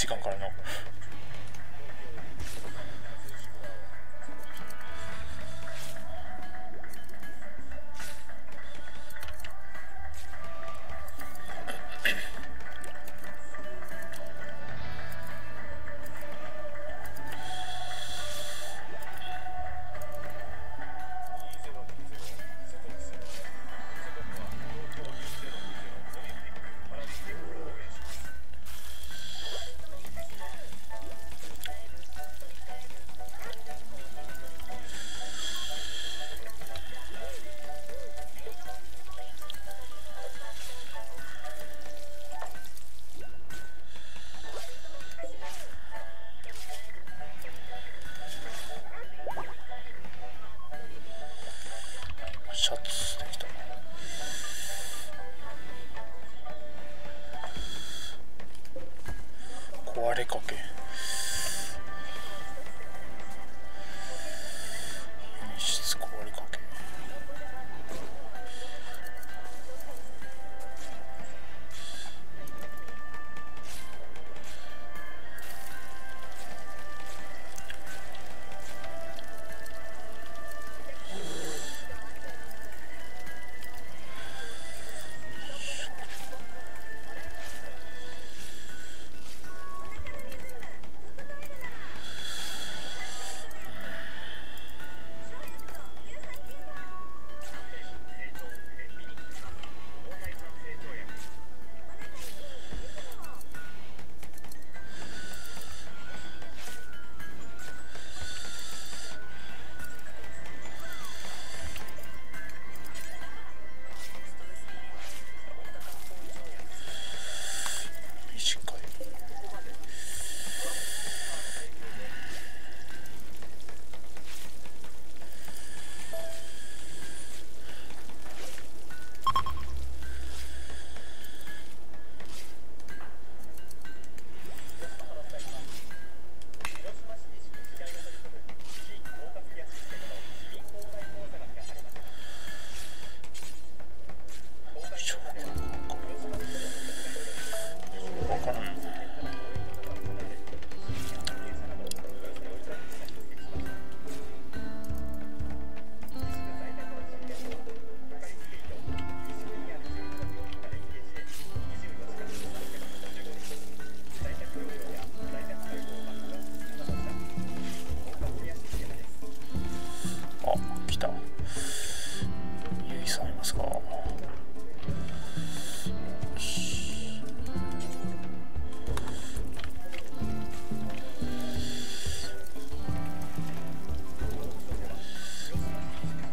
時間からの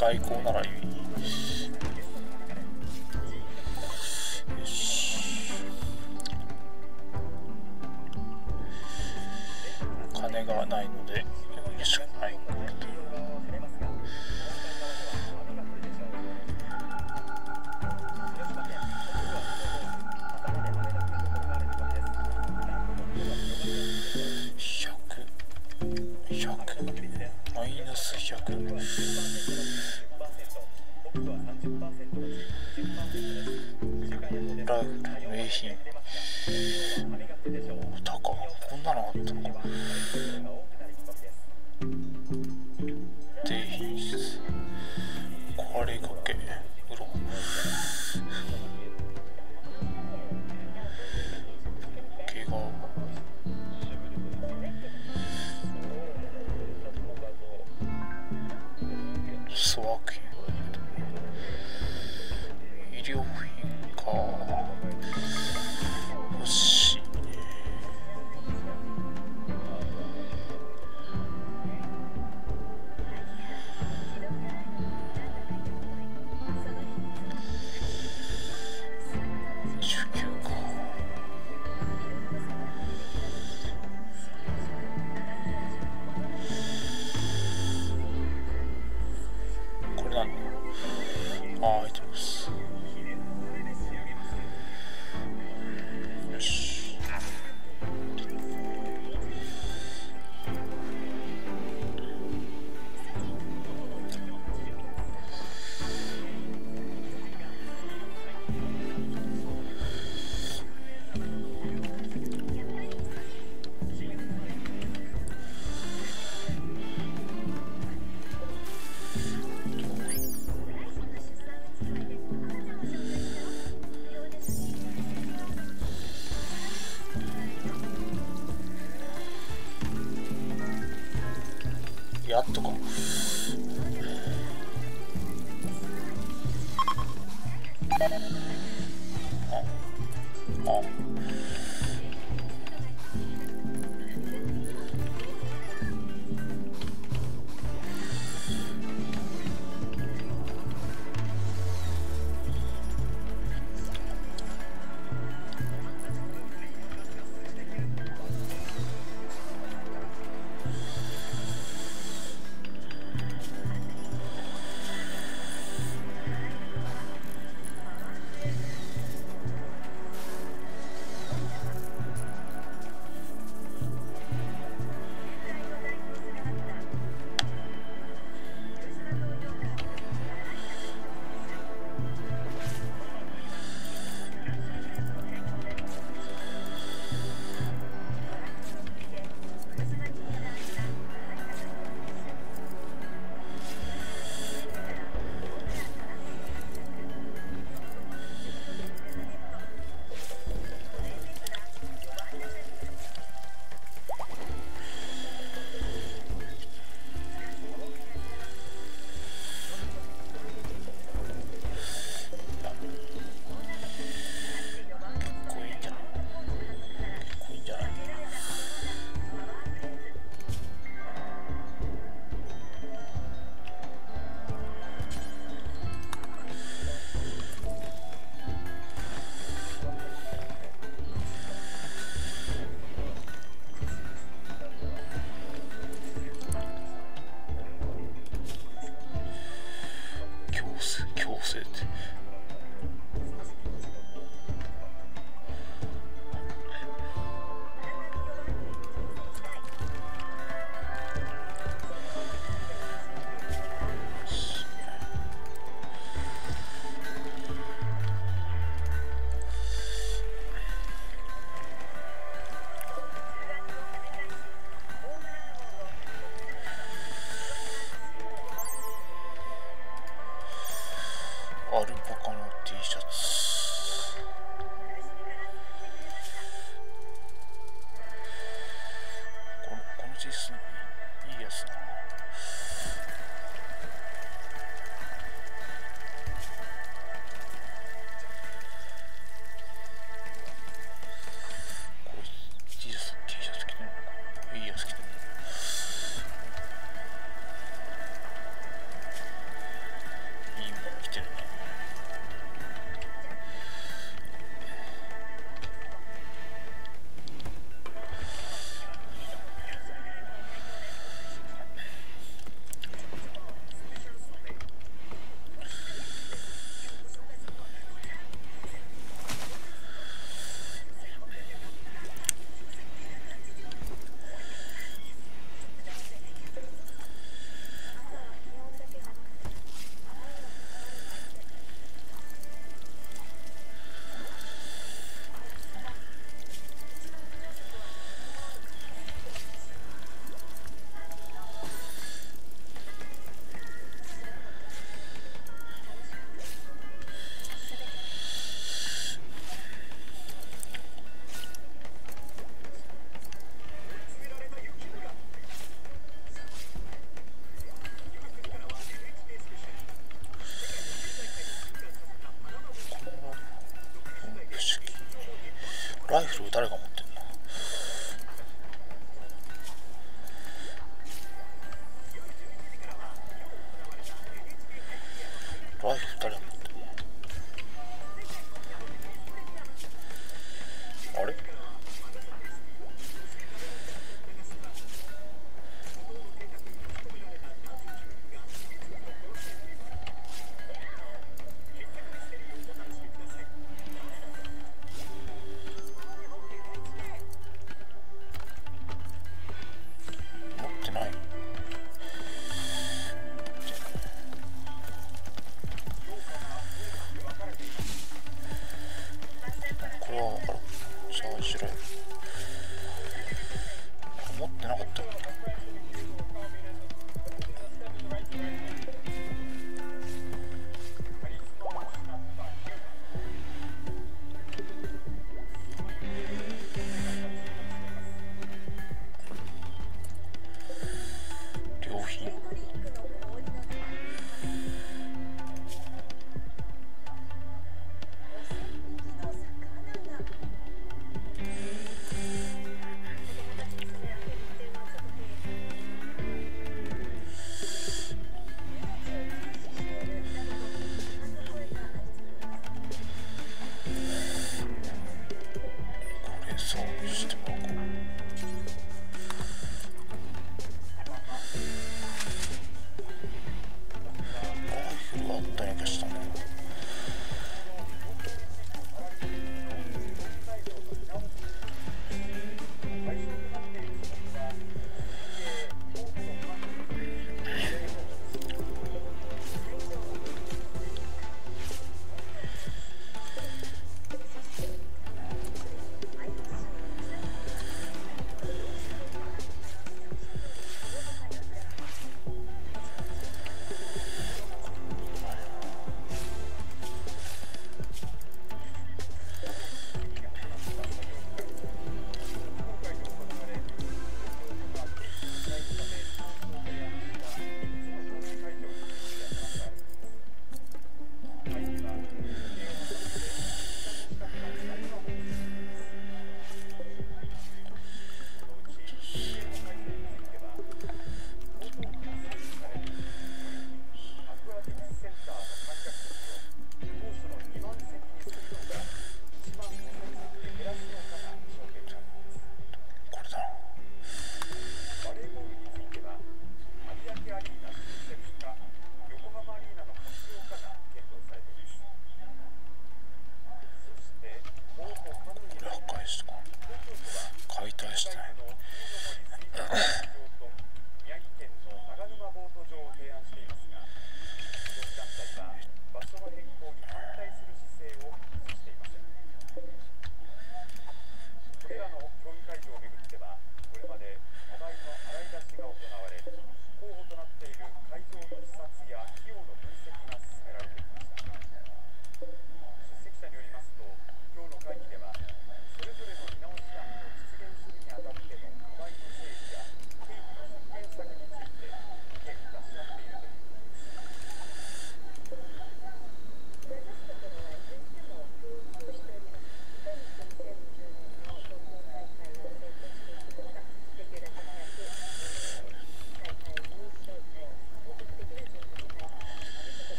外交ならいい。Perdón.